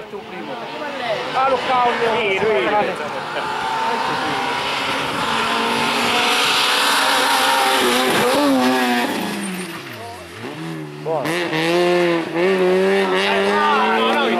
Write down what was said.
Tu primo. Ah, lo cavolo. Sì, lui. Buono. Ah, no, no,